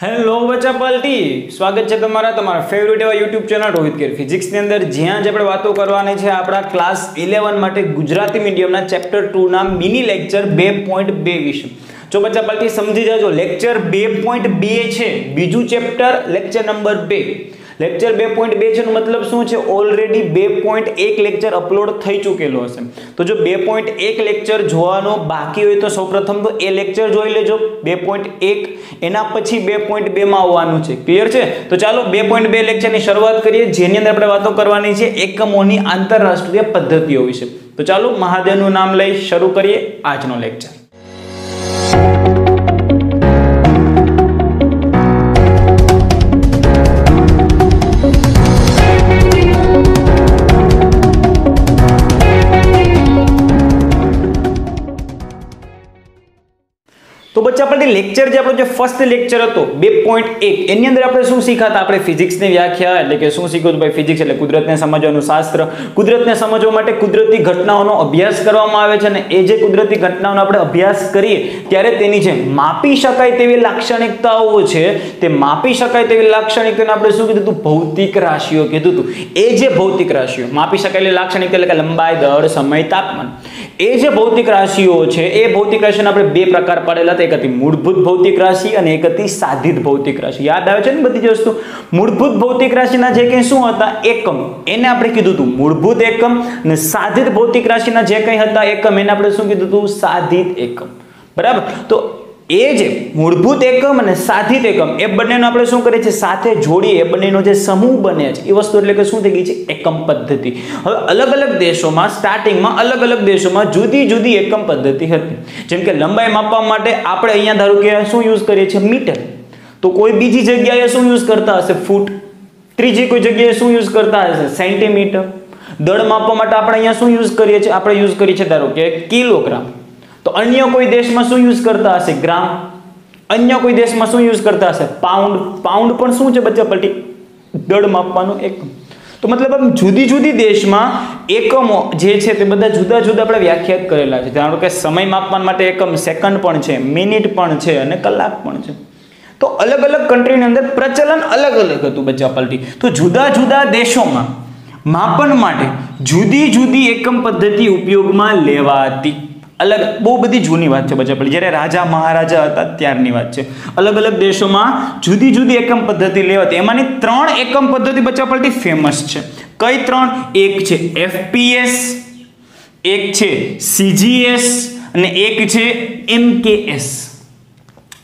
Hello બચ્ચા પલટી. સ્વાગત છે તમારા તમારા ફેવરિટ એવા યુટ્યુબ ચેનલ રોહિત કેર ફિઝિક્સની અંદર. જ્યાં જ આપણે વાતો કરવાની છે આપણા ક્લાસ ઇલેવન માટે ગુજરાતી મીડિયમના ચેપ્ટર ટુના મિની લેક્ચર બે પોઈન્ટ બે વિશે. જો બચ્ચા પલટી સમજી જાજો લેક્ચર બે પોઈન્ટ બે છે. બીજું ચેપ્ટર લેક્ચર નંબર બે. લેક્ચર બે પોઈન્ટ બે મતલબ શું છે? ઓલરેડી બે પોઈન્ટ એક લેક્ચર અપલોડ થઈ ચૂકેલો હશે. તો જો બે પોઈન્ટ એક લેક્ચર જોવાનો બાકી હોય તો સૌપ્રથમ તો એ લેક્ચર જોઈ લેજો. બે પોઈન્ટ એક, એના પછી બે પોઈન્ટ બેમાં આવવાનું છે. ક્લિયર છે? તો ચાલો બે પોઈન્ટ બે લેક્ચરની શરૂઆત કરીએ. જેની અંદર આપણે વાતો કરવાની છે એકમોની આંતરરાષ્ટ્રીય પદ્ધતિઓ વિશે. તો ચાલો મહાદેવનું નામ લઈ શરૂ કરીએ આજનો લેક્ચર બચ્ચા લેક્ચર જે આપણો જે ફર્સ્ટ લેક્ચર હતો, બે પોઈન્ટ એક, એની અંદર આપણે શું શીખાતા? આપણે ફિઝિક્સની વ્યાખ્યા, એટલે કે શું શીખ્યું ભાઈ ફિઝિક્સ એટલે કુદરતને સમજવાનું શાસ્ત્ર. કુદરતને સમજવા માટે કુદરતી ઘટનાઓનો અભ્યાસ કરવામાં આવે છે અને એ જે કુદરતી ઘટનાઓનો આપણે અભ્યાસ કરીએ, ત્યારે તેની જે માપી શકાય તેવી લાક્ષણિકતાઓ છે. તે માપી શકાય તેવી લાક્ષણિકતાને આપણે શું કીધું હતું? ભૌતિક રાશિઓ કીધું હતું. એ જે ભૌતિક રાશિઓ, માપી શકાયેલી લાક્ષણિકતા એટલે કે લંબાઈ, દળ, સમય, તાપમાન. એ જે ભૌતિક રાશિઓ છે, એ ભૌતિક રાશિના આપણે બે પ્રકાર પાડેલા હતા. એક હતી મૂળભૂત ભૌતિક રાશિ અને એક હતી સાધિત ભૌતિક રાશિ. યાદ આવે છે ને બધી જ વસ્તુ? મૂળભૂત ભૌતિક રાશિના જે કંઈ શું હતા? એકમ. એને આપણે કીધું હતું મૂળભૂત એકમ અને સાધિત ભૌતિક રાશિના જે કંઈ હતા એકમ, એને આપણે શું કીધું હતું? સાધિત એકમ. બરાબર? તો એ જે મૂળભૂત એકમ અને સાધિત એકમ, એ બંનેનો આપણે શું કરીએ છીએ? સાથે જોડીએ. એ બંનેનો જે સમૂહ બને છે, એ વસ્તુ એટલે કે શું થઈ ગઈ છે? એકમ પદ્ધતિ. હવે અલગ અલગ દેશોમાં સ્ટાર્ટિંગમાં અલગ અલગ દેશોમાં જુદી જુદી એકમ પદ્ધતિ હતી. જેમ કે લંબાઈ માપવા માટે આપણે અહીંયા ધારો કે શું યુઝ કરીએ છીએ? મીટર. તો કોઈ બીજી જગ્યાએ શું યુઝ કરતા હશે? ફૂટ. ત્રીજી કોઈ જગ્યાએ શું યુઝ કરતા હશે? સેન્ટીમીટર. દળ માપવા માટે આપણે અહીંયા શું યુઝ કરીએ છીએ? આપણે યુઝ કરીએ છીએ ધારો કે કિલોગ્રામ. તો અન્ય કોઈ દેશમાં શું યુઝ કરતા હશે? ગ્રામ. અન્ય કોઈ દેશમાં શું યુઝ કરતા હશે? પાઉન્ડ પાઉન્ડ પણ શું છે બચ્ચા પલટી? દળ માપવાનું એકમ તો મતલબ આમ જુદી જુદી દેશમાં એકમો જે છે તે બધા જુદા જુદા આપણે વ્યાખ્યાત કરેલા છે. ધારો કે સમય માપવા માટે એકમ સેકન્ડ પણ છે મિનિટ પણ છે અને કલાક પણ છે. તો અલગ અલગ કન્ટ્રીની અંદર પ્રચલન અલગ અલગ હતું બચ્ચા પલટી. તો જુદા જુદા દેશોમાં માપન માટે જુદી જુદી એકમ પદ્ધતિ ઉપયોગમાં લેવાતી. અલગ, બહુ બધી જૂની વાત છે બચ્ચા પડી. જ્યારે રાજા, મહારાજા હતા ત્યારની વાત છે. અલગ અલગ દેશોમાં જુદી જુદી એકમ પદ્ધતિ લેવાતી. એમાંની ત્રણ એકમ પદ્ધતિ બચ્ચા પડતી ફેમસ છે. કઈ ત્રણ? એક છે એફપીએસ એક છે સીજીએસ અને એક છે એમકેએસ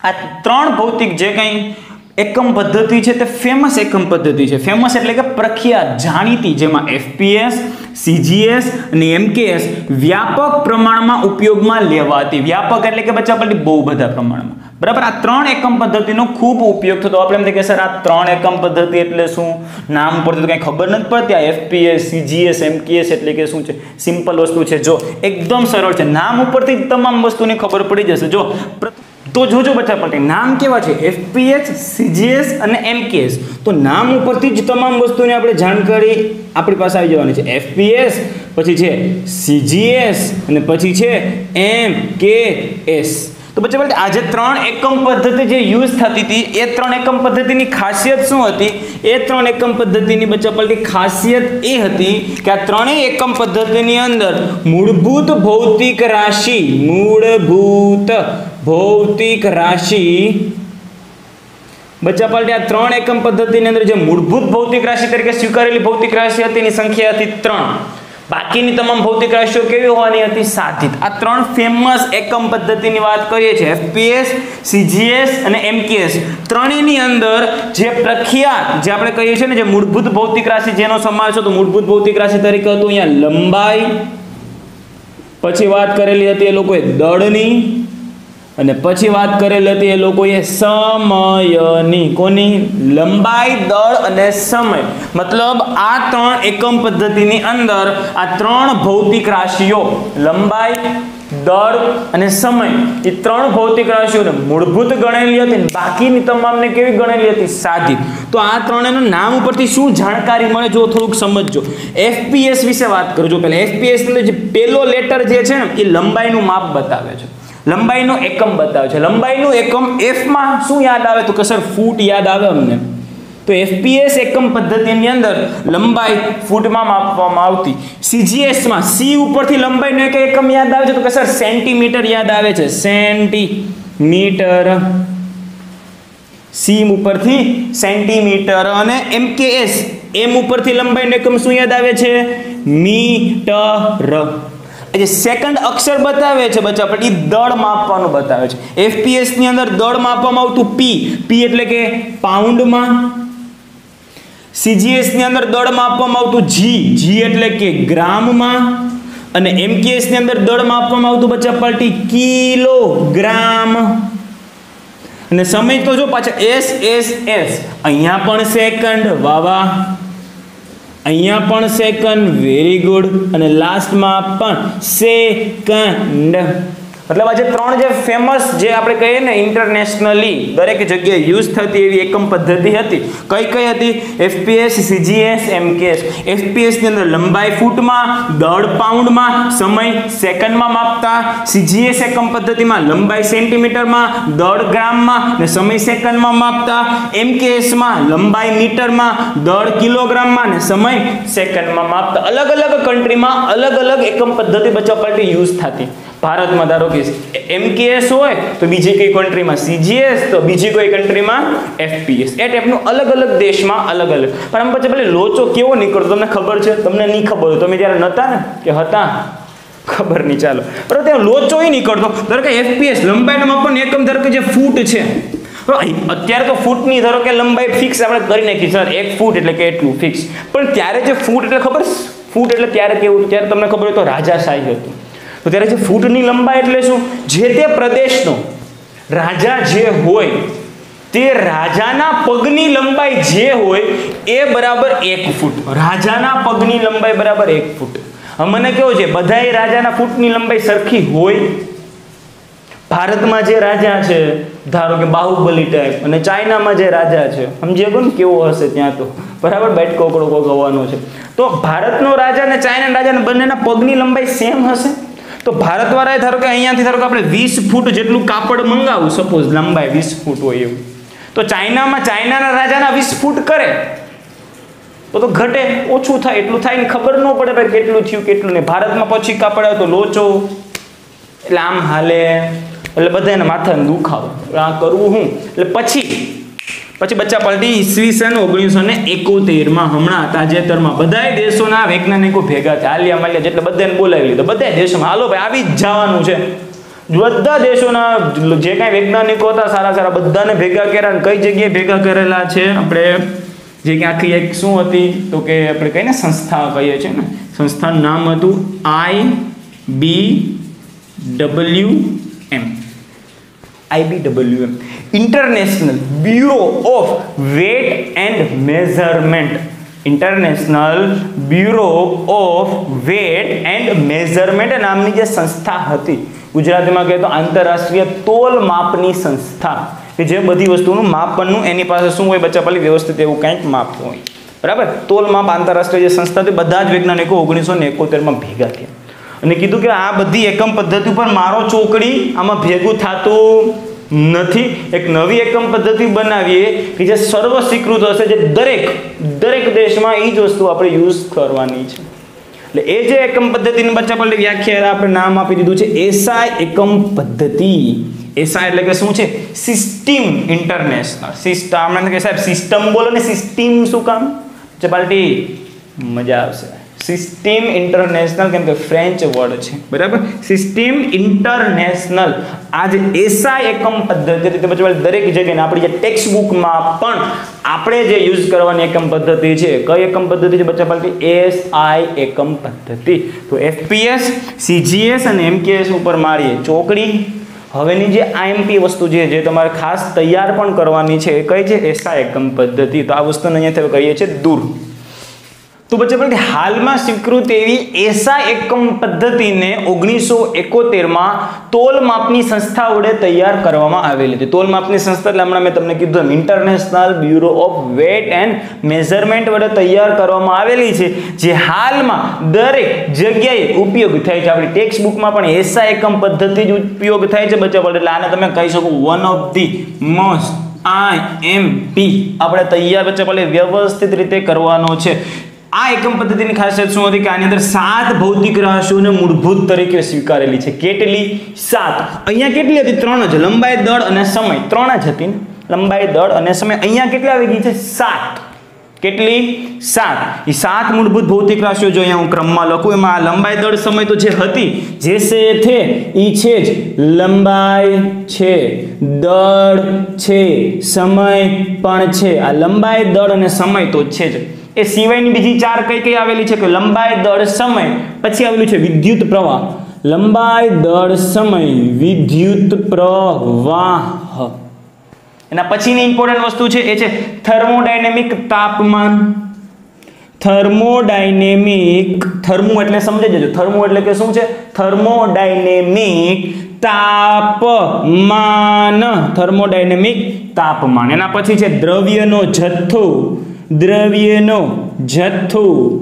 આ ત્રણ ભૌતિક જે કંઈ એકમ પદ્ધતિ છે તે ફેમસ એકમ પદ્ધતિ છે. ફેમસ એટલે કે પ્રખ્યાત જાણીતી, જેમાં એફપીએસ સીજીએસ અને એમકેએસ વ્યાપક પ્રમાણમાં ઉપયોગમાં લેવાતી. વ્યાપક એટલે કે બચ્ચા પલટી બહુ બધા પ્રમાણમાં. બરાબર? આ ત્રણ એકમ પદ્ધતિનો ખૂબ ઉપયોગ થતો. આપણે એમ કે, સર, આ ત્રણ એકમ પદ્ધતિ એટલે શું? નામ પરથી કંઈ ખબર નથી પડતી. આ એફપીએસ સીજીએસ એમકેએસ એટલે કે શું છે? સિમ્પલ વસ્તુ છે. જો, એકદમ સરળ છે. નામ ઉપરથી તમામ વસ્તુની ખબર પડી જશે. જો તો જોજો બચ્ચા પટેલ, નામ કેવા છે? એફપીએસ સીજીએસ અને એમકેએસ તો નામ ઉપરથી જ તમામ વસ્તુની આપણે જાણકારી આપણી પાસે આવી જવાની છે. એફપીએસ પછી છે સીજીએસ અને પછી છે એમ કે એસ તો બચ્ચા પલટી આજે ત્રણ એકમ પદ્ધતિ જે યુઝ થતી હતી, એ ત્રણ એકમ પદ્ધતિની ખાસિયત શું હતી? એ ત્રણ એકમ પદ્ધતિની બચ્ચા પલટી ખાસિયત એ હતી કે આ ત્રણેય એકમ પદ્ધતિની અંદર મૂળભૂત ભૌતિક રાશિ, મૂળભૂત ભૌતિક રાશિ, બચ્ચા પલટી આ ત્રણ એકમ પદ્ધતિની અંદર જે મૂળભૂત ભૌતિક રાશિ તરીકે સ્વીકારેલી ભૌતિક રાશિ હતી, એની સંખ્યા હતી ત્રણ. બાકીની તમામ ભૌતિક રાશિઓ કેવી હોવાની હતી? સાધિત આ ત્રણ ફેમસ એકમ પદ્ધતિની વાત કરીએ છીએ. એફપીએસ સીજીએસ અને એમકેએસ ત્રણેયની અંદર જે પ્રખ્યાત, જે આપણે કહીએ છીએ ને જે મૂળભૂત ભૌતિક રાશિ જેનો સમાવેશ હતો, મૂળભૂત ભૌતિક રાશિ તરીકે હતું, અહીંયા લંબાઈ, પછી વાત કરેલી હતી એ લોકોએ દળની અને પછી વાત કરેલી હતી એ લોકોએ સમયની. કોની? લંબાઈ, દળ અને સમય. મતલબ આ ત્રણ એકમ પદ્ધતિની અંદર આ ત્રણ ભૌતિક રાશિઓ, લંબાઈ, દળ અને સમય, એ ત્રણ ભૌતિક રાશિઓને મૂળભૂત ગણેલી હતી બાકીની તમામને કેવી ગણેલી હતી? સાધી તો આ ત્રણેયનું નામ ઉપરથી શું જાણકારી મળે? જો થોડુંક સમજજો. એફપીએસ વિશે વાત કરજો પહેલાં એફપીએસ એટલે જે પહેલો લેટર જે છે ને, એ લંબાઈનું માપ બતાવે છે. લંબાઈનો એકમ બતાવે છે. લંબાઈનું એકમ એફમાં શું યાદ આવે? તો કે સર ફૂટ યાદ આવે અમને. તો એફપીએસ એકમ પદ્ધતિની અંદર લંબાઈ ફૂટમાં માપવામાં આવતી. સીજીએસમાં સી ઉપરથી લંબાઈનો એક એકમ યાદ આવે છે. તો કે સર સેન્ટીમીટર યાદ આવે છે. સેન્ટીમીટર. સી ઉપરથી સેન્ટીમીટર અને એમ કે એસ એમ ઉપરથી લંબાઈનો એકમ શું યાદ આવે છે? મીટર. જે સેકન્ડ અક્ષર બતાવે છે બચ્ચા, પણ એ દળ માપવાનું બતાવે છે. એફપીએસની અંદર દળ માપવામાં આવતું પી પી એટલે કે પાઉન્ડમાં સીજીએસની અંદર દળ માપવામાં આવતું જી જી એટલે કે ગ્રામમાં. અને એમકેએસની અંદર દળ માપવામાં આવતું બચ્ચા પલટી કિલોગ્રામ. અને સમય તો જો પાછા એસ એસ એસ અહીંયા પણ સેકન્ડ વાહ. અહીંયા પણ સેકન્ડ વેરી ગુડ અને લાસ્ટમાં પણ સેકન્ડ મતલબ આજે ત્રણ જે ફેમસ જે આપણે કહીએ ને ઇન્ટરનેશનલી દરેક જગ્યાએ યુઝ થતી એવી એકમ પદ્ધતિ હતી. કઈ કઈ હતી? એફપીએસ સીજીએસ એમકેએસ એફપીએસની અંદર લંબાઈ ફૂટમાં, દળ પાઉન્ડમાં, સમય સેકન્ડમાં માપતા. સીજીએસ એકમ પદ્ધતિમાં લંબાઈ સેન્ટીમીટરમાં, દળ ગ્રામમાં ને સમય સેકન્ડમાં માપતા. એમકેએસમાં લંબાઈ મીટરમાં, દળ કિલોગ્રામમાં ને સમય સેકન્ડમાં માપતા. અલગ અલગ કન્ટ્રીમાં અલગ અલગ એકમ પદ્ધતિ બચાવ માટે યુઝ થતી. ભારતમાં ધારો કે એમકેએસ હોય, તો બીજી કઈ કન્ટ્રીમાં સીજીએસ તો બીજી કોઈ કન્ટ્રીમાં એફપીએસ એ ટાઈપનું અલગ અલગ દેશમાં અલગ અલગ. પણ આમ પછી ભલે લોચો કેવો નીકળતો, તમને ખબર છે? તમને નહીં ખબર હોય. તમે જ્યારે નહોતા ને, કે હતા, ખબર નહીં, ચાલો. બરાબર, ત્યાં લોચો નીકળતો. ધારો કે એફપીએસ લંબાઈનું પણ એકમ ધારો કે જે ફૂટ છે. અત્યારે તો ફૂટની ધારો કે લંબાઈ ફિક્સ આપણે કરી નાખી સર એક ફૂટ એટલે કે એટલું ફિક્સ પણ ત્યારે જે ફૂટ એટલે ખબર ફૂટ એટલે ત્યારે કેવું? ત્યારે તમને ખબર હોય તો રાજાશાહી હતું. તો ત્યારે જે ફૂટની લંબાઈ એટલે શું? જે તે પ્રદેશનો રાજા જે હોય, તે રાજાના પગની લંબાઈ જે હોય, એ બરાબર એક ફૂટ. રાજાના પગની લંબાઈ બરાબર એક ફૂટ. મને કેવો છે બધાય રાજાના ફૂટની લંબાઈ સરખી હોય? ભારતમાં જે રાજા છે, ધારો કે બાહુબલી ટાઈપ અને ચાઇનામાં જે રાજા છે સમજી ગયો ને કેવો હશે ત્યાં તો? બરાબર બેટ કોકડો કોક છે. તો ભારતનો રાજા અને ચાઇના રાજા બંનેના પગની લંબાઈ સેમ હશે? તો ભારતવાળાએ ધારો કે અહીંયાથી ધારો કે આપણે વીસ ફૂટ જેટલું કાપડ મંગાવું સપોઝ લંબાઈ વીસ ફૂટ હોય એવું. તો ચાઇનામાં ચાઇનાના રાજાના વીસ ફૂટ કરે. તો તો ઘટે, ઓછું થાય, એટલું થાય ને ખબર ન પડે ભાઈ કેટલું થયું, કેટલું નહીં. ભારતમાં પછી કાપડ આવે તો લોચો. એટલે આમ હાલે. એટલે બધાને માથાને દુખાવો. આ કરવું હું? એટલે પછી પછી બચ્ચા પલટી ઈસવીસન ઓગણીસો ને એકોતેરમાં હમણાં તાજેતરમાં બધાય દેશોના વૈજ્ઞાનિકો ભેગા થયા. આલિયા માલિયા જેટલે બધાને બોલાવી લીધો. બધા દેશોમાં. હાલો ભાઈ, આવી જ જવાનું છે. બધા દેશોના જે કાંઈ વૈજ્ઞાનિકો હતા, સારા સારા બધાને ભેગા કર્યા કઈ જગ્યાએ ભેગા કરેલા છે? આપણે જે કે આખી એક શું હતી? તો કે આપણે કહીને સંસ્થા કહીએ છીએ ને? સંસ્થાનું નામ હતું I B W M. IBWM M. International bureau of weight and measurement international bureau of weight and measurement નામની જે સંસ્થા હતી, ગુજરાતીમાં કહે તો આંતરરાષ્ટ્રીય તોલ માપની સંસ્થા, કે જે બધી વસ્તુનું માપનનું, એની પાસે શું હોય, બચ્ચા પાલી વ્યવસ્થિત એવું કંઈક માપ હોય. બરાબર? તોલ માપ આંતરરાષ્ટ્રીય જે સંસ્થા હતી, બધા જ વૈજ્ઞાનિકો ઓગણીસો ને એકોતેરમાં ભેગા થયા. અને કીધું કે આ બધી એકમ પદ્ધતિ ઉપર મારો ચોકડી આમાં ભેગું થતું. નથી. એક નવી એકમ પદ્ધતિ બનાવીએ કે જે સર્વ સ્વીકૃત હશે, જે દરેક દરેક દેશમાં એ જ વસ્તુ આપણે યુઝ કરવાની છે. એટલે એ જે એકમ પદ્ધતિની બચ્ચા પર વ્યાખ્યા આપણે નામ આપી દીધું છે, એસઆઈ એકમ પદ્ધતિ. એસઆઈ એટલે કે શું છે? સિસ્ટમ ઇન્ટરનેશનલ સિસ્ટમ કે સાહેબ સિસ્ટમ બોલો ને સિસ્ટીમ શું કામ? ચપાલટી મજા આવશે. સિસ્ટમ ઇન્ટરનેશનલ કેમ કે ફ્રેન્ચ વર્ડ છે. બરાબર? સિસ્ટીમ ઇન્ટરનેશનલ આ જે એસઆઈ એકમ પદ્ધતિ તે પછી દરેક જગ્યાએ આપણી જે ટેક્સ્ટ બુકમાં પણ આપણે જે યુઝ કરવાની એકમ પદ્ધતિ છે, કઈ એકમ પદ્ધતિ છે બચ્ચા પાલટી એસ આઈ એકમ પદ્ધતિ. તો એફપીએસ સીજીએસ અને એમકેએસ ઉપર મારીએ. ચોકડી. હવેની જે આઈએમપી વસ્તુ છે, જે તમારે ખાસ તૈયાર પણ કરવાની છે, એ કઈ છે? એસા એકમ પદ્ધતિ. તો આ વસ્તુને અહીંયાથી કહીએ છીએ દૂર. તો બચ્ચે પણ હાલમાં સ્વીકૃત એવી એસા એકમ પદ્ધતિને ઓગણીસો એકોતેરમાં તોલ માપની સંસ્થા વડે તૈયાર કરવામાં આવેલી હતી. તોલ માપની સંસ્થા એટલે હમણાં મેં તમને કીધું international bureau of weight and measurement વડે તૈયાર કરવામાં આવેલી છે, જે હાલમાં દરેક જગ્યાએ ઉપયોગ થાય છે. આપણી ટેક્સ્ટ બુકમાં પણ એસા એકમ પદ્ધતિ જ ઉપયોગ થાય છે બચ્ચા એટલે આને તમે કહી શકો one of the most I M P આપણે તૈયાર બચ્ચા પહેલે વ્યવસ્થિત રીતે કરવાનો છે. આ એકમ પદ્ધતિની ખાસિયત શું હતી કે આની અંદર સાત ભૌતિક રાશિઓને મૂળભૂત તરીકે સ્વીકારેલી છે. કેટલી? સાત. અહીંયા કેટલી હતી? ત્રણ જ. લંબાઈ, દળ અને સમય. ત્રણ જ હતી લંબાઈ, દળ અને સમય. અહીંયા કેટલી આવી ગઈ છે? સાત. કેટલી? સાત. એ સાત મૂળભૂત ભૌતિક રાશિઓ જો અહીંયા હું ક્રમમાં લખું, એમાં આ લંબાઈ, દળ, સમય તો જે હતી, જે સે થે એ છે જ. લંબાઈ છે, દળ છે, સમય પણ છે. આ લંબાઈ, દળ અને સમય તો છે જ. એ સિવાયની બીજી ચાર કઈ કઈ આવેલી છે કે લંબાઈ, દળ, સમય. પછી આવેલું છે વિદ્યુત પ્રવાહ. લંબાઈ, દળ, સમય, વિદ્યુત પ્રવાહ. એના પછીની ઇમ્પોર્ટન્ટ વસ્તુ છે, એ છે થર્મોડાયનેમિક તાપમાન. થર્મોડાયનેમિક, થર્મો એટલે સમજી જજો. થર્મો એટલે કે શું છે? થર્મોડાયનેમિક તાપમાન. થર્મોડાયનેમિક તાપમાન. એના પછી છે દ્રવ્યનો જથ્થો. દ્રવ્યનો જથ્થો.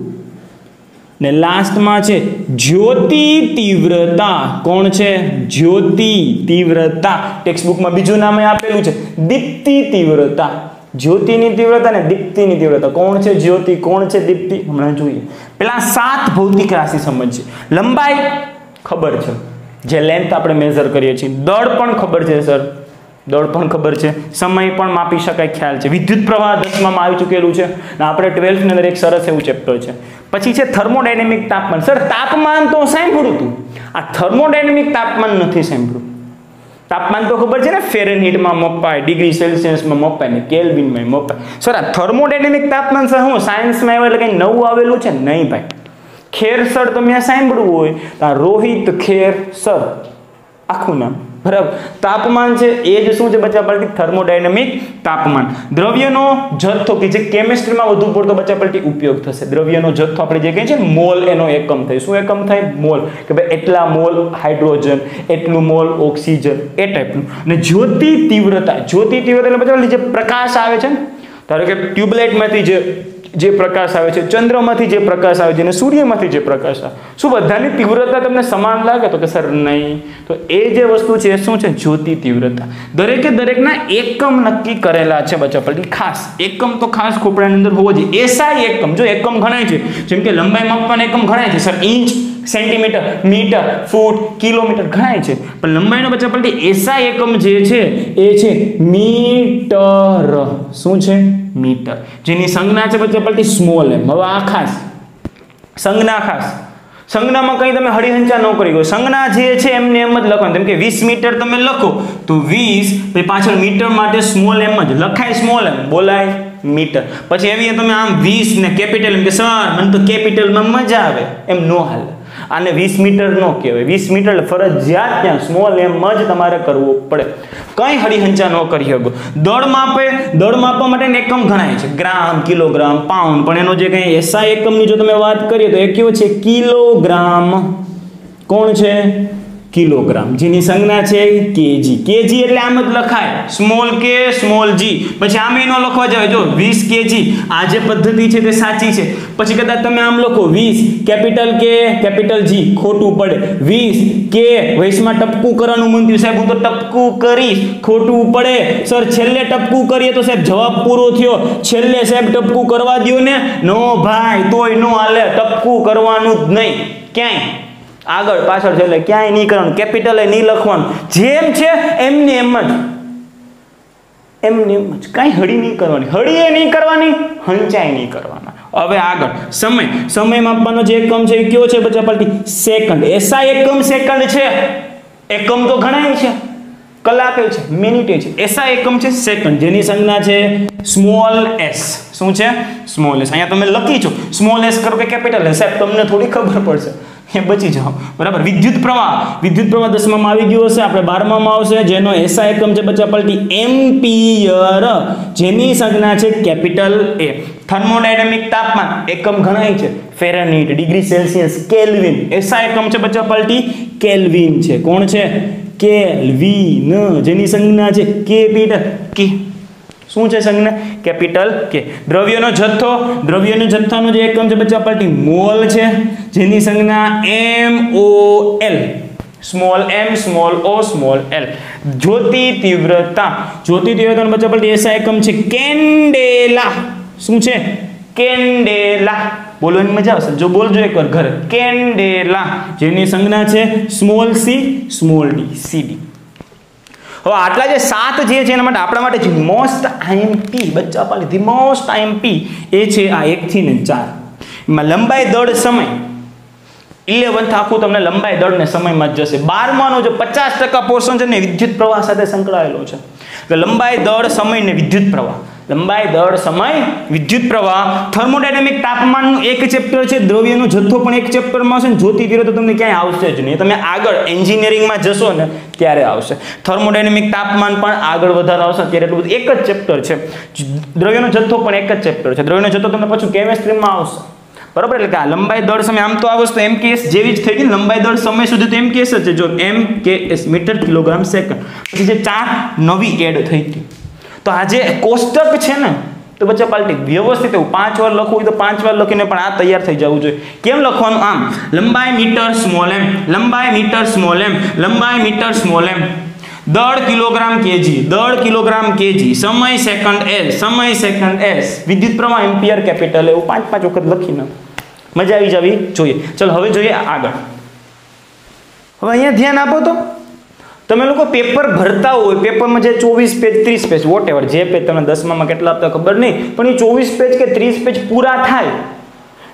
ને લાસ્ટમાં છે, જ્યોતિ તીવ્રતા. કોણ છે? જ્યોતિ તીવ્રતા. ટેક્સ્ટબુકમાં બીજું નામ આપેલું છે, દીપ્તિ તીવ્રતા. જ્યોતિની તીવ્રતા ને દીપ્તિની તીવ્રતા. કોણ છે જ્યોતિ? કોણ છે દીપ્તિ? હમણાં જોઈએ. પેલા સાત ભૌતિક રાશિ સમજશે લંબાઈ ખબર છે. જે લેન્થ આપણે મેઝર કરીએ છીએ. દળ પણ ખબર છે સર દળ પણ ખબર છે. સમય પણ માપી શકાય ખ્યાલ છે. વિદ્યુત પ્રવાહ દસમામાં આવી ચૂકેલું છે અને આપણે ટ્વેલ્થની અંદર એક સરસ એવું ચેપ્ટર છે. પછી છે થર્મોડાયનેમિક તાપમાન. સર, તાપમાન તો સાંભળ્યું હતું આ થર્મોડાયનેમિક તાપમાન નથી સાંભળ્યું તાપમાન તો ખબર છે ને? ફેરનહીટમાં મપાય, ડિગ્રી સેલ્સિયસમાં મપાય ને કેલ્વિનમાં મપાય. સર, આ થર્મોડાયનેમિક તાપમાન સર હું સાયન્સમાં આવે એટલે કંઈ નવું આવેલું છે? નહીં ભાઈ. ખેર સર, તમે સાંભળવું હોય તો આ રોહિત ખેર સર, આખું નામ. બરાબર? તાપમાન છે, એ જ શું છે બચ્ચા પલટી? થર્મોડાયનેમિક તાપમાન. દ્રવ્યનો જથ્થો કે જે કેમિસ્ટ્રીમાં વધુ પડતો બચ્ચા પલટી ઉપયોગ થશે. દ્રવ્યનો જથ્થો આપણે જે કહીએ છીએ મોલ એનો એકમ થાય. શું એકમ થાય? મોલ. કે ભાઈ એટલા મોલ હાઇડ્રોજન, એટલું મોલ ઓક્સિજન, એ ટાઈપનું. અને જ્યોતિ તીવ્રતા જ્યોતિ તીવ્રતા એટલે બચ્ચા જે પ્રકાશ આવે છે ને, ધારો કે ટ્યુબલાઇટમાંથી જે જે પ્રકાશ આવે છે, ચંદ્રમાંથી જે પ્રકાશ આવે છે અને સૂર્યમાંથી જે પ્રકાશ આવે. શું બધાની તીવ્રતા તમને સમાન લાગે? તો કે સર, નહીં. તો એ જે વસ્તુ છે શું છે? જ્યોતિ તીવ્રતા. દરેકે દરેકના એકમ નક્કી કરેલા છે બચ્ચા પલટી. ખાસ. એકમ તો ખાસ ખોપડાની અંદર હોવો જોઈએ. એસઆઈ એકમ. જો એકમ ગણાય છે, જેમ કે લંબાઈ માપવાના એકમ ગણાય છે, sir, inch, centimetre, metre, foot, kilometre ગણાય છે. પણ લંબાઈનો બચ્ચા પલટી એસઆઈ એકમ જે છે, એ છે મીટર. શું છે? મીટર. જેની સંજ્ઞા છે પછી પલટી સ્મોલ એમ. હવે આ ખાસ. સંજ્ઞા ખાસ. સંજ્ઞામાં કંઈ તમે હરિહંચા ન કરી ગયો સંજ્ઞા જે છે એમને એમ જ લખવાનું. જેમ કે વીસ મીટર તમે લખો, તો વીસ, પછી પાછળ મીટર માટે સ્મોલ એમ જ. લખાય સ્મોલ એમ. બોલાય મીટર. પછી એવી તમે આમ વીસ ને કેપિટલ એમ કે સર, મને તો કેપિટલમાં મજા આવે. એમ નો હાલે. આને વીસ મીટર નો કહેવાય. વીસ મીટર ફરજિયાત ત્યાં સ્મોલ એમ જ તમારે કરવું પડે. કંઈ હરિહંચા ન કરી શકો. દળ માપે, દળ માપવા માટે એકમ ગણાય છે. Gram, kilogram, pound. પણ એનો જે કંઈ એસઆઈ એકમની જો તમે વાત કરીએ તો એ કેવો છે? કિલોગ્રામ. કોણ છે? કિલોગ્રામ. જેની સંજ્ઞા છે કેજી. કેજી એટલે આમ જ લખાય. સ્મોલ કે, સ્મોલ જી. પછી આમ એનો લખવા જાવ જો વીસ કેજી. આ જે પદ્ધતિ છે તે સાચી છે. પછી કદાચ તમે આમ લખો વીસ, કેપિટલ કે, કેપિટલ જી, ખોટું પડે. વીસ કે, વૈશમાં ટપકું કરવાનું મન થયું સાહેબ, હું તો ટપકું કરીશ. ખોટું પડે. સર, છેલ્લે ટપકું કરીએ તો સાહેબ જવાબ પૂરો થયો. છેલ્લે સાહેબ ટપકું કરવા દો ને? નો ભાઈ, તોય નો હાલે. ટપકું કરવાનું જ નહીં. ક્યાંય? આગળ પાછળ છે એટલે ક્યાંય નહીં કરવાનું કેપિટલ નહીં લખવાનું. જેમ છે એમને એમ જ. એમને એમ જ. કાંઈ હળી નહીં કરવાની. હળીએ નહીં કરવાની, હંચાઈ નહીં કરવાના. હવે આગળ. સમય. સમય માપવાનો જે એકમ છે એ કયો છે બચા પલટી સેકન્ડ. એસા એકમ સેકન્ડ છે. એકમ તો ઘણા છે. કલાક છે. મિનિટે છે. એસા એકમ છે સેકન્ડ. જેની સંજ્ઞા છે સ્મોલ એસ શું છે? સ્મોલ એસ અહીંયા તમે લખી છો. સ્મોલ એસ કરો કે કેપિટલ એસ તમને થોડી ખબર પડશે. એ બચી જાઓ. બરાબર? વિદ્યુત પ્રવાહ. વિદ્યુત પ્રવાહ દસમામાં આવી ગયો હશે, આપણે બારમામાં આવશે, જેનો એસા એકમ છે બચ્ચા પલટી એમ્પિયર જેની સંજ્ઞા છે કેપિટલ એ. થર્મોડાયનેમિક તાપમાન એકમ ગણાય છે. Fahrenheit, degree Celsius, kelvin. એસા એકમ છે બચ્ચા પલટી, કેલ્વિન છે. કોણ છે? કેલ્વિન. જેની સંજ્ઞા છે કેપિટલ. કે શું છે સંજ્ઞા? કેપિટલ કે દ્રવ્યનો જથ્થો. દ્રવ્યનો જથ્થાનો જે એકમ છે બચ્ચા, પાર્ટી મોલ છે, જેની સંજ્ઞા M O L small M small O small L જ્યોતિ તીવ્રતા. જ્યોતિ તીવ્રતાનો બચ્ચા, પાર્ટી એસા એકમ છે. કેન્ડેલા. શું છે? કેન્ડેલા. બોલવાની મજા આવશે. જો બોલજો એકવાર ઘરે. કેન્ડેલા. જેની સંજ્ઞા છે small C small D C D હવે આટલા જે સાત જે છે એના માટે આપણા માટે જે મોસ્ટ આઈએમપી બચ્ચા પાલી ધી મોસ્ટ આઈએમપી એ છે આ એકથી ને ચાર. એમાં લંબાઈ દળ સમય. ઇલેવન્થ આખું તમને લંબાઈ દળ ને સમયમાં જ જશે. બારમાનો જે પચાસ ટકા પોર્શન છે ને વિદ્યુત પ્રવાહ સાથે સંકળાયેલો છે. એટલે લંબાઈ દળ, સમય ને વિદ્યુત પ્રવાહ. લંબાઈ, દળ, સમય, વિદ્યુત પ્રવાહ. થર્મોડાયનેમિક તાપમાનનું એક ચેપ્ટર છે, દ્રવ્યનો જથ્થો પણ એક ચેપ્ટરમાં છે ને જોતી તીરો તો તમને ક્યાંય આવશે જ નહીં. તમે આગળ એન્જિનિયરિંગમાં જશો ને ત્યારે આવશે. થર્મોડાયનેમિક તાપમાન પણ આગળ વધારે આવશે ત્યારે એટલું બધું એક જ ચેપ્ટર છે. દ્રવ્યનો જથ્થો પણ એક જ ચેપ્ટર છે. દ્રવ્યનો જથ્થો તમને પછી કેમેસ્ટ્રીમાં આવશે? બરાબર? એટલે કે આ લંબાઈ, દળ, સમય આમ તો આ વસ્તુ એમ કેસ જેવી જ થઈ ગઈ લંબાઈ, દળ, સમય સુધી તો એમ કેસ જ છે. જો એમ કે મીટર, કિલોગ્રામ, સેકન્ડ. પછી જે ચાર નવી એડ થઈ હતી. તો આ જે કોષ્ટક છે ને, તો બચ્ચા પાલટી, વ્યવસ્થિત એવું. પાંચ વાર લખવું હોય તો પાંચ વાર લખીને પણ આ તૈયાર થઈ જવું જોઈએ. કેમ લખવાનું? આમ, લંબાઈ મીટર સ્મોલ એમ લંબાઈ મીટર સ્મોલ એમ લંબાઈ મીટર સ્મોલ એમ દળ કિલોગ્રામ કેજી દળ કિલોગ્રામ કેજી સમય સેકન્ડ એસ સમય સેકન્ડ એસ વિદ્યુત પ્રવાહ એમ્પિયર કેપિટલ એવું પાંચ પાંચ વખત લખીને. મજા આવી જવી જોઈએ. ચલો, હવે જોઈએ આગળ. હવે અહીંયા ધ્યાન આપો તો. તમે લોકો પેપર ભરતા હોય પેપરમાં જે ચોવીસ પેજ ત્રીસ પેજ વોટ એવર જે પેજ તમને દસમામાં કેટલા આપતા ખબર નહીં, પણ એ ચોવીસ પેજ કે ત્રીસ પેજ પૂરા થાય.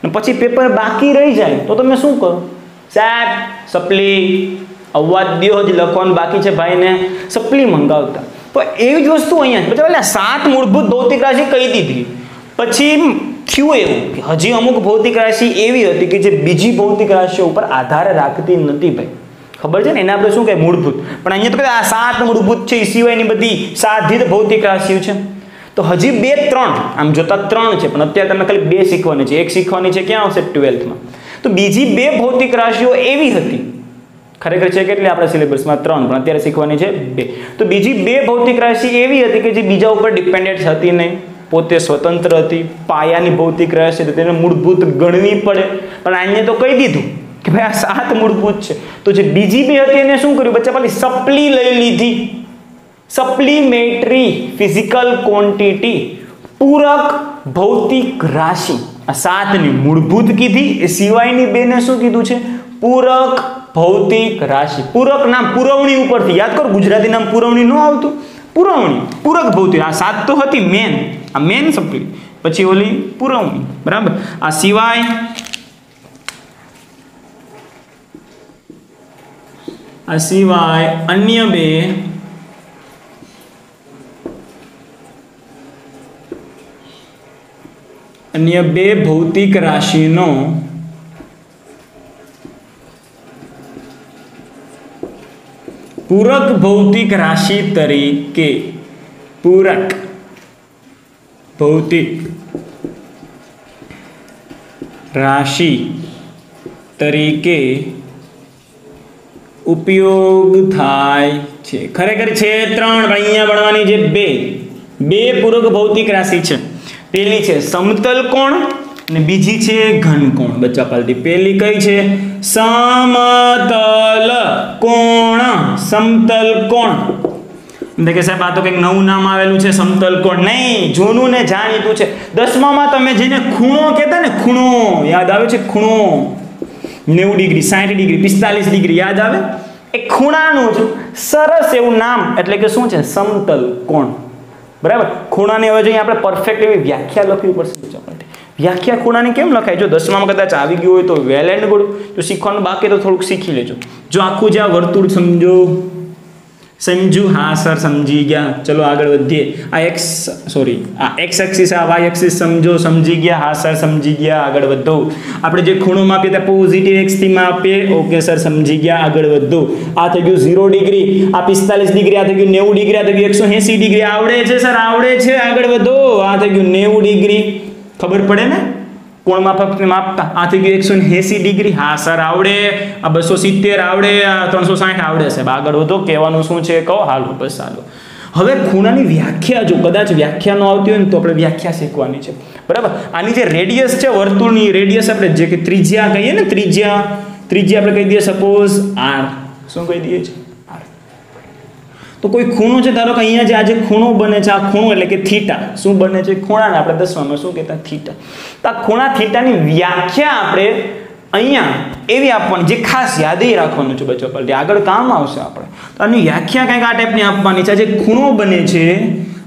ને પછી પેપર બાકી રહી જાય, તો તમે શું કરો? સાહેબ, સપ્લી, અવાજ દ્યો જ લખવાનું બાકી છે ભાઈને. સપ્લી મંગાવતા. તો એવી જ વસ્તુ અહીંયા છે. પછી સાત મૂળભૂત ભૌતિક રાશિ કહી દીધી. પછી થયું એવું કે હજી અમુક ભૌતિક રાશિ એવી હતી કે જે બીજી ભૌતિક રાશિઓ ઉપર આધાર રાખતી નથી ભાઈ. ખબર છે ને? એને આપણે શું કહે મૂળભૂત. પણ અહીંયા તો આ સાત મૂળભૂત છે એ સિવાયની બધી સાધિત ભૌતિક રાશિઓ છે. તો હજી બે ત્રણ, આમ જોતા ત્રણ છે, પણ અત્યારે તમે ખાલી બે શીખવાની છે. એક શીખવાની છે ક્યાં આવશે? ટ્વેલ્થમાં. તો બીજી બે ભૌતિક રાશિઓ એવી હતી. ખરેખર છે કેટલી આપણા સિલેબસમાં? ત્રણ, પણ અત્યારે શીખવાની છે બે. તો બીજી બે ભૌતિક રાશિ એવી હતી કે જે બીજા ઉપર ડિપેન્ડન્ટ હતી નહીં. પોતે સ્વતંત્ર હતી, પાયાની ભૌતિક રાશિ હતી, તેને મૂળભૂત ગણવી પડે. પણ આને તો કહી દીધું. કે ભાઈ આ સાત મૂળભૂત છે. તો જે બીજી બે હતી એને શું કર્યું? બચ્ચા પાલી સપ્લી લઈ લીધી. સપ્લિમેટરી ફિઝિકલ ક્વોન્ટિટી પૂરક ભૌતિક રાશિ. આ સાતની મૂળભૂત કીધી. એ સિવાયની બેને શું કીધું છે? પૂરક ભૌતિક રાશિ. પૂરક નામ પુરવણી ઉપરથી. યાદ કરો, ગુજરાતી નામ પુરવણી ન આવતું. પુરવણી, પૂરક ભૌતિક. આ સાત તો હતી મેન આ મેન સપ્લી પછી ઓલી પુરવણી. બરાબર? આ સિવાય આ સિવાય અન્ય બે અન્ય બે ભૌતિક રાશિનો પૂરક ભૌતિક રાશિ તરીકે પૂરક ભૌતિક રાશિ તરીકે ઉપયોગ થાય છે. ખરેખર છે ત્રણ અહીંયા ભણવાની છે બે બે પૂરક ભૌતિક રાશિ છે. પેલી છે સમતલ કોણ અને બીજી છે ઘન કોણ? બચ્ચા પાલતી પેલી કઈ છે? સમતલ કોણ? સમતલ કોણ? કે સાહેબ આ તો કંઈક નવું નામ આવેલું છે, સમતલ કોણ. નહીં, જૂનું ને જાણીતું છે. દસમામાં તમે જેને ખૂણો કહેતા ને, ખૂણો, યાદ આવે છે, ખૂણો. નેવું ડિગ્રી સાઠ ડિગ્રી, પિસ્તાલીસ ડિગ્રી યાદ આવે? એ ખૂણાનું જ સરસ એવું નામ, એટલે કે શું છે? સમતલ કોણ? બરાબર? ખૂણાની હવે જોઈએ આપણે પરફેક્ટ એવી વ્યાખ્યા લખવી પડશે વ્યાખ્યા ખૂણાની કેમ લખાય? જો દસમામાં કદાચ આવી ગયું હોય તો વેલ એન્ડ ગુડ જો શીખવાનું બાકી તો થોડુંક શીખી લેજો. જો આખું જે આ વર્તુળ સમજો. સમજુ હા સર, સમજી ગયા. ચલો આગળ વધીએ. આ એક્સ સોરી આ એક્સ એક્સિસ આ વાય એક્સિસ સમજો, સમજી ગયા. હા સર, સમજી ગયા. આગળ વધો. આપણે જે ખૂણો માપીએ ત્યાં પોઝિટિવ એક્સથી માપીએ. ઓકે સર, સમજી ગયા. આગળ વધો. આ થઈ ગયું ઝીરો ડિગ્રી આ પિસ્તાલીસ ડિગ્રી આ થઈ ગયું નેવું ડિગ્રી આ થઈ ગયું એકસો એંસી ડિગ્રી આવડે છે સર, આવડે છે. આગળ વધો. આ થઈ ગયું નેવું ડિગ્રી ખબર પડે ને? કોણ માપક માપતા? આ થઈ ગયું એકસો એસી ડિગ્રી. હા, સર, આવડે. આ બસો સિત્તેર આવડે, આ ત્રણસો સાઠ આવડે, સાહેબ. આગળ વધો. કહેવાનું શું છે? કહો. હાલો, બસ, હાલો. હવે ખૂણાની વ્યાખ્યા જો કદાચ વ્યાખ્યા ન આવતી હોય ને તો આપણે વ્યાખ્યા શીખવાની છે. બરાબર? આની જે રેડિયસ છે, વર્તુળની રેડિયસ આપણે જે કે ત્રિજ્યા કહીએ ને, ત્રિજ્યા ત્રિજ્યા આપણે કહી દઈએ સપોઝ આર શું કહી દઈએ છીએ? તો કોઈ ખૂણો છે? ધારો કે અહીંયા જે આજે ખૂણો બને છે, આ ખૂણો એટલે કે થીટા શું બને છે? ખૂણાને આપણે દસવામાં શું કહેતા? થીટા તો આ ખૂણા થીટાની વ્યાખ્યા આપણે અહીંયા એવી આપવાની, જે ખાસ યાદ રાખવાનું છે બચ્ચો પલટી. આગળ કામ આવશે આપણે. તો આની વ્યાખ્યા કંઈક આ ટાઈપની આપવાની છે. આ જે ખૂણો બને છે,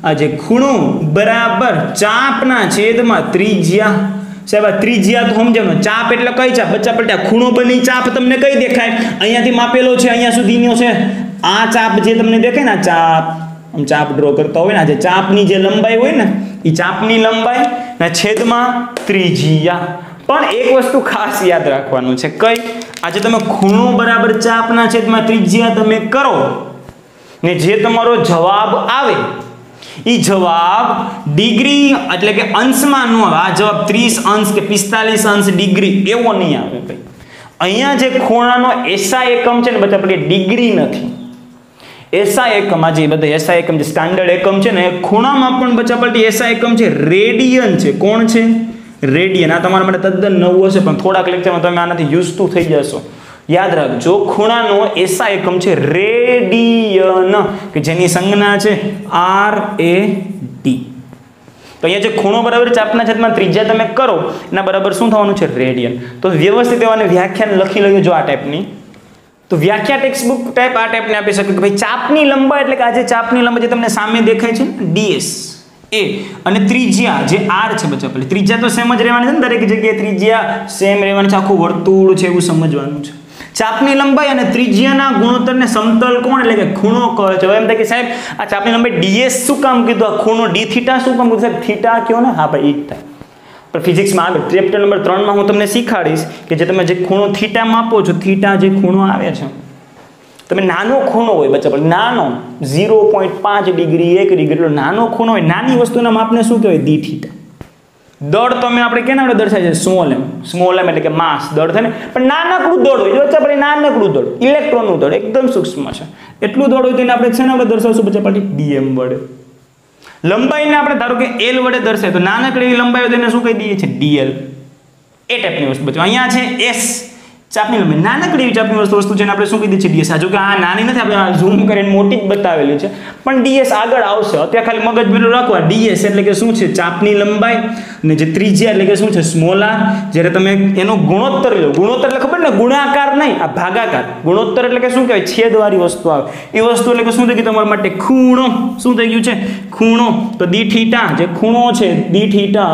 આ જે ખૂણો બરાબર ચાપના છેદમાં ત્રિજ્યા. સાહેબ, આ ત્રિજ્યા તો સમજાવનો ચાપ એટલે કઈ ચાપ? બચ્ચા પલટા ખૂણો બની ચાપ તમને કઈ દેખાય? અહીંયાથી માપેલો છે, અહીંયા સુધીનો છે. આ ચાપ જે તમને દેખાય ને ચાપ, આમ ચાપ ડ્રો કરતા હોય ને, આજે ચાપની જે લંબાઈ હોય ને એ ચાપની લંબાઈ ને છેદમાં ત્રિજ્યા. પણ એક વસ્તુ ખાસ યાદ રાખવાનું છે, કઈ? આજે તમે ખૂણો બરાબર ચાપના છેદમાં ત્રિજ્યા તમે કરો ને જે તમારો જવાબ આવે એ જવાબ ડિગ્રી એટલે કે અંશમાં ન આ જવાબ ત્રીસ અંશ કે પિસ્તાલીસ અંશ ડિગ્રી એવો નહીં આવે ભાઈ. અહીંયા જે ખૂણાનો એસા એકમ છે ને, બધા ડિગ્રી નથી. એસા એકમ આજે બધા એસા એકમ જે સ્ટાન્ડર્ડ એકમ છે ને, ખૂણામાં પણ બચાપલટી એસા એકમ છે રેડિયન છે. કોણ છે? રેડિયન આ તમારા માટે તદ્દન નવું હશે, પણ થોડાક લેક્ચરમાં તમે આનાથી યુઝ ટુ થઈ જશો. યાદ રાખજો, ખૂણાનો એસા એકમ છે રેડિયન કે જેની સંજ્ઞા છે આર એ ડી તો અહીંયા જે ખૂણો બરાબર ચાપના છેદમાં ત્રિજ્યા તમે કરો, એના બરાબર શું થવાનું છે રેડિયન તો વ્યવસ્થિત એવાને વ્યાખ્યાન લખી લઈએ જો આ ટાઈપની તો વ્યાખ્યા ટેક્સ્ટ બુક ટાઈપ આ ટાઈપને આપી શકે કે ભાઈ ચાપની લંબાઈ એટલે કે આ જે ચાપની લંબાઈ જે તમને સામે દેખાય છે ડીએસ એ અને ત્રિજ્યા જે આર છે બચ્ચા પેલી ત્રિજ્યા તો સેમ જ રહેવાની છે ને, દરેક જગ્યાએ ત્રિજ્યા સેમ રહેવાની છે, આખું વર્તુળ છે એવું સમજવાનું છે. ચાપની લંબાઈ અને ત્રિજ્યાના ગુણોત્તરને સમતલ કોણ એટલે કે ખૂણો કહે છે. એમ થાય કે સાહેબ, આ ચાપની લંબાઈ ડીએસ શું કામ કીધું? આ ખૂણો ડી થીટા શું કામ કીધું? સાહેબ થીટા કયો ને? હા ભાઈ ઈ થાય. પણ ફિઝિક્સમાં આગળ ચેપ્ટર નંબર ત્રણમાં હું તમને શીખાડીશ કે જે તમે જે ખૂણો થીટા માપો છો થીટા જે ખૂણો આવે છે, તમે નાનો ખૂણો હોય બચ્ચા, પણ નાનો ઝીરો પોઈન્ટ પાંચ ડિગ્રી એક ડિગ્રી, એટલો નાનો ખૂણો હોય, નાની વસ્તુના માપને શું કહેવાય? દી થીટા દળ તમે આપણે કેના દર્શાય છે? સ્મોલ એમ સ્મોલ એમ એટલે કે માસ દળ થાય ને? પણ નાનકડું દળ હોય. બચ્ચા, પણ નાનકડું દળ ઇલેક્ટ્રોનનું દળ, એકદમ સૂક્ષ્મ છે. એટલું દળ હોય તો એને આપણે છે ને આપણે દર્શાવશું? બચ્ચા, પાટી ડીએમ વડે. લંબાઈને આપણે ધારો કે એલ વડે દર્શાય તો નાનકડી લંબાઈ હોય તો એને શું કહી દઈએ છીએ ડીએલ એ ટાઈપની વસ્તુ. બચ્યું અહીંયા છે એસ ચાપની લંબાઈ નાનકડી એવી ચાપની વસ્તુ વસ્તુ જેને આપણે શું કીધી છે ડીએસ આ જો કે આ નાની નથી, આપણે ઝૂમ કરીને મોટી જ બતાવેલી છે. પણ ડીએસ આગળ આવશે. અત્યારે ખાલી મગજ પેલું રાખવા. ડીએસ એટલે કે શું છે? ચાપની લંબાઈ અને જે ત્રિજ્યા એટલે કે શું છે? સ્મોલાર. જ્યારે તમે એનો ગુણોત્તર લો. ગુણોત્તર એટલે ખબર ને? ગુણાકાર નહીં, આ ભાગાકાર. ગુણોત્તર એટલે કે શું કહેવાય? છેદવાળી વસ્તુ આવે. એ વસ્તુ એટલે કે શું થઈ ગયું તમારા માટે? ખૂણો. શું થઈ ગયું છે? ખૂણો. તો દી ઠીટા જે ખૂણો છે દી ઠીટા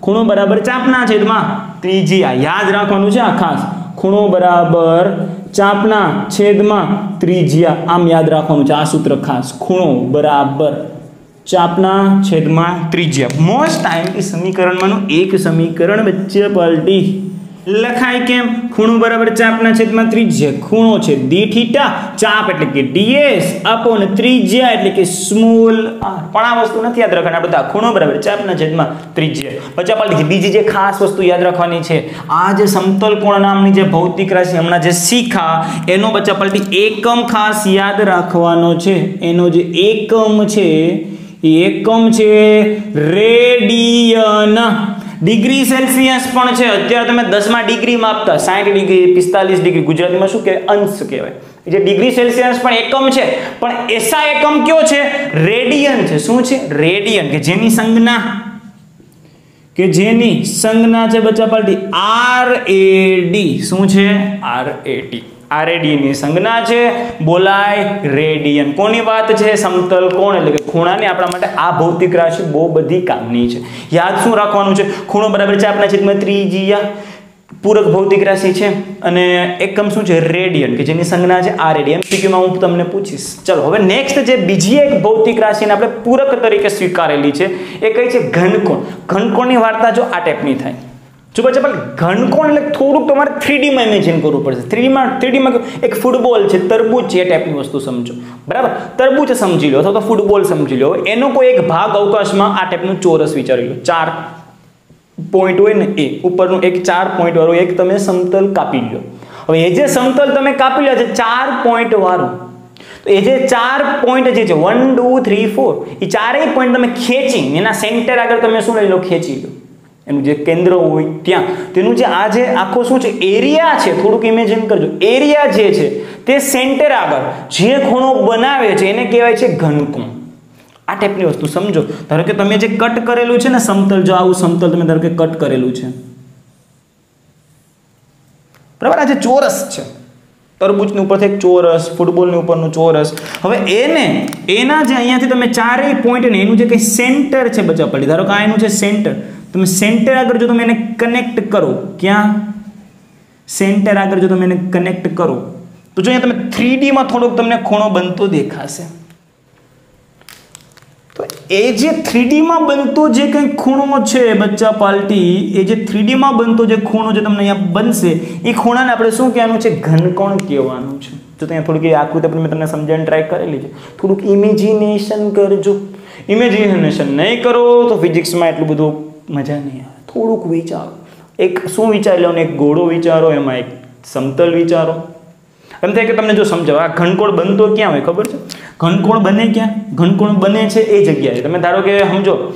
ખૂણો બરાબર ચાપના છેદમાં ત્રિજ્યા. યાદ રાખવાનું છે આ ખાસ. ખૂણો બરાબર ચાપના છેદમાં ત્રિજ્યા. આમ યાદ રાખવાનું છે, આ સૂત્ર ખાસ. ખૂણો બરાબર ચાપના છેદમાં ત્રિજ્યા. મોસ્ટ ટાઈમ એ સમીકરણમાંનું એક સમીકરણ વચ્ચે પલટી. લખાય કેમ? ખૂણો બરાબર ચાપના છેદમાં ત્રિજ્યા. ખૂણો છે ડી થીટા ચાપ એટલે કે ડીએસ અપોન ત્રિજ્યા એટલે કે સ્મોલ આર પણ આ વસ્તુ નથી યાદ રાખવાની. આપણે ખૂણો બરાબર ચાપના છેદમાં ત્રિજ્યા. પછી આપણે બીજી જે ખાસ વસ્તુ યાદ રાખવાની છે, આ જે સમતલ કોણ નામની જે ભૌતિક રાશિ, હમણાં જે શીખા, એનો બચ્ચા પલટી એકમ ખાસ યાદ રાખવાનો છે. એનો જે એકમ છે એકમ છે રેડિયન. ડિગ્રી સેલ્સિયસ પણ છે. અત્યારે તમે દસમા ડિગ્રી માપતા સાઠ ડિગ્રી, પિસ્તાલીસ ડિગ્રી ગુજરાતીમાં શું કહેવાય? અંશ કહેવાય. જે ડિગ્રી સેલ્સિયસ પણ એકમ છે, પણ એસા એકમ કયો છે? રેડિયન છે. શું છે? રેડિયન, કે જેની સંજ્ઞા, કે જેની સંજ્ઞા છે બચ્ચા પાર્ટી આર એ ડી. શું છે? R A D. આર રેડિયનની સંજ્ઞા છે. બોલાય રેડિયન. કોની વાત છે? સમતલ કોણ? એટલે કે ખૂણાની આપણા માટે આ ભૌતિક રાશિ બહુ બધી કામની છે. યાદ શું રાખવાનું છે? ખૂણો બરાબર છે આપણા છેદમાં ત્રીજીયા. પૂરક ભૌતિક રાશિ છે. અને એકમ શું છે? રેડિયન, કે જેની સંજ્ઞા છે આ રેડિયન. એમસીક્યુમાં હું તમને પૂછીશ. ચલો, હવે નેક્સ્ટ જે બીજી એક ભૌતિક રાશિને આપણે પૂરક તરીકે સ્વીકારેલી છે, એ કઈ છે? ઘનકોણ. ઘનકોણની વાર્તા જો આ ટાઈપની થાય. જો પછી પણ ઘનકોણ એટલે થોડુંક તમારે થ્રીડીમાં ઇમેજિન કરવું પડશે. થ્રીડીમાં થ્રીડીમાં એક ફૂટબોલ છે, તરબૂચ છે એ ટાઈપની વસ્તુ સમજો. બરાબર? તરબૂચ સમજી લો, અથવા તો ફૂટબોલ સમજી લો. એનો કોઈ એક ભાગ અવકાશમાં આ ટાઈપનું ચોરસ વિચારી લો. ચાર પોઈન્ટ હોય ને એ, ઉપરનું એક ચાર પોઈન્ટ વાળું એક તમે સમતલ કાપી લો હવે એ જે સમતલ તમે કાપી લો છે, ચાર પોઈન્ટ વાળું. તો એ જે ચાર પોઈન્ટ જે છે વન ટુ થ્રી ફોર એ ચારેય પોઈન્ટ તમે ખેંચી એના સેન્ટર આગળ તમે શું લઈ લો? ખેંચી લો. એનું જે કેન્દ્ર હોય ત્યાં. તેનું જે આ જે આખો શું છે, એરિયા છે, થોડુંક ઇમેજિન કરજો. એરિયા જે છે, તે સેન્ટર આગળ. જે ખૂણો બનાવે છે, એને કહેવાય છે ઘનકોણ. આ ટાઈપની વસ્તુ સમજો. ધારો કે તમે જે કટ કરેલું છે ને સમતલ, જો આવું સમતલ તમે ધારો કે કટ કરેલું છે. બરાબર? આ જે ચોરસ છે. તરબૂચની ઉપરથી એક ચોરસ ફૂટબોલની ઉપરનું ચોરસ. હવે એને, એના જે અહીંયાથી તમે ચારેય પોઈન્ટ ને એનું જે કંઈ સેન્ટર છે બચા પડી. ધારો કે આ એનું છે સેન્ટર તમે સેન્ટર આગળ જો તમે એને કનેક્ટ કરો, ક્યાં? સેન્ટર આગળ જો તમે એને કનેક્ટ કરો, તો જો અહીંયા તમે થ્રી ડીમાં થોડોક તમને ખૂણો બનતો દેખાશે. તો એ જે થ્રીડીમાં બનતો જે કંઈ ખૂણો છે, બચ્ચા પાલટી, એ જે થ્રીડીમાં બનતો જે ખૂણો જે તમને અહીંયા બનશે, એ ખૂણાને આપણે શું કહેવાનું છે? ઘનકોણ કહેવાનું છે. જો ત્યાં થોડીક આકૃતિ આપણે મેં તમને સમજાવવાની ટ્રાય કરેલી છે. થોડુંક ઇમેજિનેશન કરજો. ઇમેજિનેશન નહીં કરો, તો ફિઝિક્સમાં એટલું બધું મજા નહીં આવે. થોડુંક વિચારો. એક શું વિચારી લો ને એક ગોળો વિચારો, એમાં એક સમતલ વિચારો. એમ થાય કે તમને જો સમજાવો, આ ઘનકોણ બનતો ક્યાં હોય ખબર છે? ઘનકોણ બને ક્યાં? ઘનકોણ બને છે એ જગ્યાએ. તમે ધારો કે સમજો,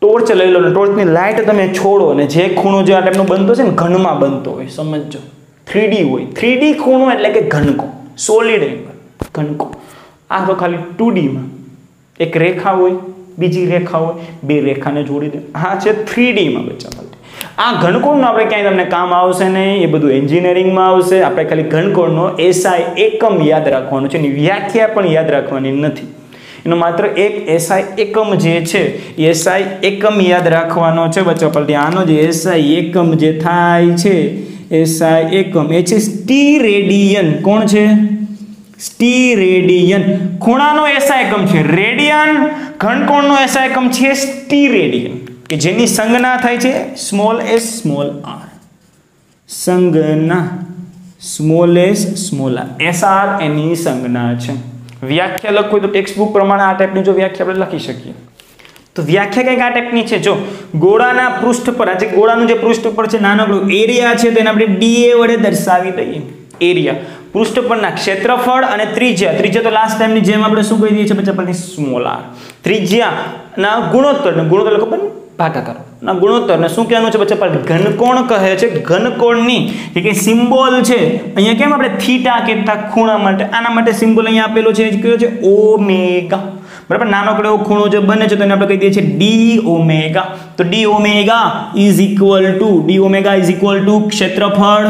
ટોર્ચ લઈ લો ને ટોર્ચની લાઇટ તમે છોડો અને જે ખૂણો જે આ ટાઈપનો બનતો છે ને ઘનમાં બનતો હોય સમજો થ્રીડી હોય. થ્રીડી ખૂણો એટલે કે ઘનકો સોલિડ એંગલ. ઘનકો આ તો ખાલી ટુ ડીમાં એક રેખા હોય બીજી રેખા હોય, બે રેખાને જોડી દે. હા, છે થ્રી ડીમાં બચ્ચા આ ઘનકોણનું આપણે ક્યાંય તમને કામ આવશે નહીં, એ બધું એન્જિનિયરિંગમાં આવશે. આપણે ખાલી ઘનકોણનો એસઆઈ એકમ યાદ રાખવાનું છે, એની વ્યાખ્યા પણ યાદ રાખવાની નથી. એનો માત્ર એક એસઆઈ એકમ જે છે એસઆઈ એકમ યાદ રાખવાનો છે. બચ્ચા પલટી આનો જે એસઆઈ એકમ જે થાય છે એસઆઈ એકમ, એ છે સ્ટી રેડિયન કોણ છે? સ્ટી રેડિયન ખૂણાનો એસા એકમ છે. રેડિયન ઘનકોણનો એસા એકમ છે. સ્ટી રેડિયન કે જેની સંજ્ઞા થાય છે સ્મોલ એસ સ્મોલ આર સંજ્ઞા small S small R S R એની સંજ્ઞા છે. વ્યાખ્યા લખવી તો ટેક્સ્ટ બુક પ્રમાણે આ ટાઈપની જો વ્યાખ્યા આપણે લખી શકીએ. તો વ્યાખ્યા કંઈક આ ટાઈપની છે. જો ગોળાના પૃષ્ઠ પર આજે ગોળાનું જે પૃષ્ઠ પર છે, નાનકડું એરિયા છે તેને આપણે ડીએ વડે દર્શાવી દઈએ. એરિયા પૃષ્ઠ પરના ક્ષેત્રફળ અને ત્રિજ્યા. ત્રિજ્યા તો લાસ્ટ ટાઈમની જેમ આપણે શું કહી દઈએ છીએ? પછી આપણને સ્મોલ આર ત્રિજ્યાના ગુણોત્તર ગુણોત્તર ખબર ને ભાગાકાર. ના, ગુણોત્તરને શું કહેવાનું છે? આપણે ઘનકોણ કહે છે. ઘનકોણની જે કે સિમ્બોલ છે. અહીંયા કેમ આપણે થીટા કહેતા ખૂણા માટે? આના માટે સિમ્બોલ અહીંયા આપેલો છે. કયો છે? ઓમેગા. બરાબર? નાનકડો એવો ખૂણો જે બને છે તો એને આપણે કહી દઈએ છીએ ડી ઓમેગા. તો D omega is equal to D omega is equal to ક્ષેત્રફળ.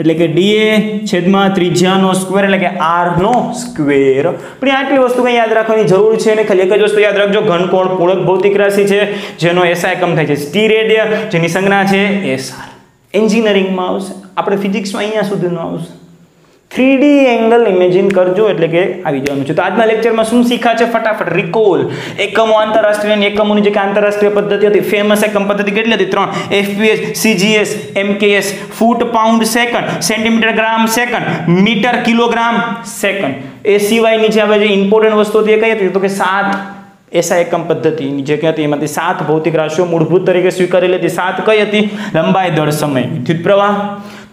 એટલે કે ડીએ છેદમાં ત્રિજ્યાનો સ્ક્વેર એટલે કે આરનો સ્ક્વેર પણ આટલી વસ્તુ કંઈ યાદ રાખવાની જરૂર છે ને? ખાલી એક જ વસ્તુ યાદ રાખજો. ઘનકોણ પૂરક ભૌતિક રાશિ છે, જેનો એસઆઈ એકમ થાય છે સ્ટી રેડિય જેની સંજ્ઞા છે એસઆર એન્જિનિયરિંગમાં આવશે. આપણે ફિઝિક્સમાં અહીંયા સુધીનું આવશે. થ્રી ડી એંગલ ઇમેજિન કરજો એટલે કે આવી જવાનું છે. તો આજના લેક્ચરમાં શું શીખા છે? ફટાફટ રિકોલ એકમો આંતરરાષ્ટ્રીય એકમોની જે કે આંતરરાષ્ટ્રીય પદ્ધતિ હતી ફેમસ એકમ પદ્ધતિ કેટલી હતી? ત્રણ. FPS CGS MKS foot pound second centimetre gram second metre kilogram second એ સિવાયની જે હવે જે ઇમ્પોર્ટન્ટ વસ્તુ હતી એ કઈ હતી? તો કે સાત એસા એકમ પદ્ધતિની જે કઈ હતી? એમાંથી સાત ભૌતિક રાશિઓ મૂળભૂત તરીકે સ્વીકારેલી હતી. સાત કઈ હતી? લંબાઈ દળ સમય વિદ્યુત પ્રવાહ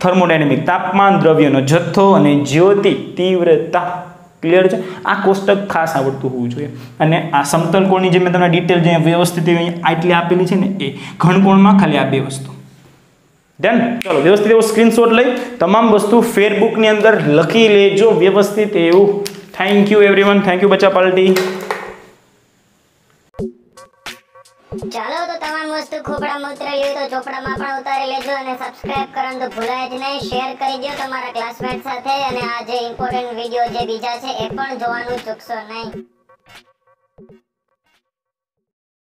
થર્મોડાયનેમિક તાપમાન, દ્રવ્યનો જથ્થો અને જ્યોતિ તીવ્રતા. ક્લિયર છે? આ કોષ્ટક ખાસ આવડતું હોવું જોઈએ. અને આ સમતલ કોણની જે મેં તમને ડિટેલ જે વ્યવસ્થિત આટલી આપેલી છે ને, એ ઘણકોણમાં ખાલી આ બે વસ્તુ. ડન ચલો, વ્યવસ્થિત એવો સ્ક્રીનશોટ લઈ. તમામ વસ્તુ ફેરબુકની અંદર લખી લેજો. વ્યવસ્થિત એવું. Thank you everyone thank you બચ્ચા પાર્ટી ચાલો તો તમામ વસ્તુ ખોપડામાં ઉતરેલી હોય તો ચોપડામાં પણ ઉતારી લેજો અને સબસ્ક્રાઇબ કરવાનું તો ભૂલાય જ નહીં. શેર કરી દો તમારા ક્લાસમેટ સાથે અને આ જે ઇમ્પોર્ટન્ટ વીડિયો જે બીજા છે, એ પણ જોવાનું ચૂકશો નહીં.